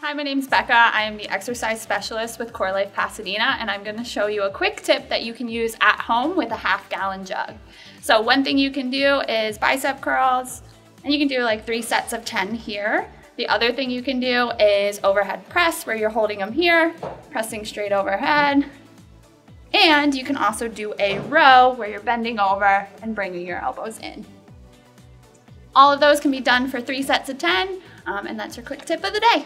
Hi, my name's Becca. I am the exercise specialist with CoreLife Pasadena, and I'm gonna show you a quick tip that you can use at home with a half gallon jug. So one thing you can do is bicep curls, and you can do like three sets of 10 here. The other thing you can do is overhead press, where you're holding them here, pressing straight overhead. And you can also do a row where you're bending over and bringing your elbows in. All of those can be done for three sets of 10, um, and that's your quick tip of the day.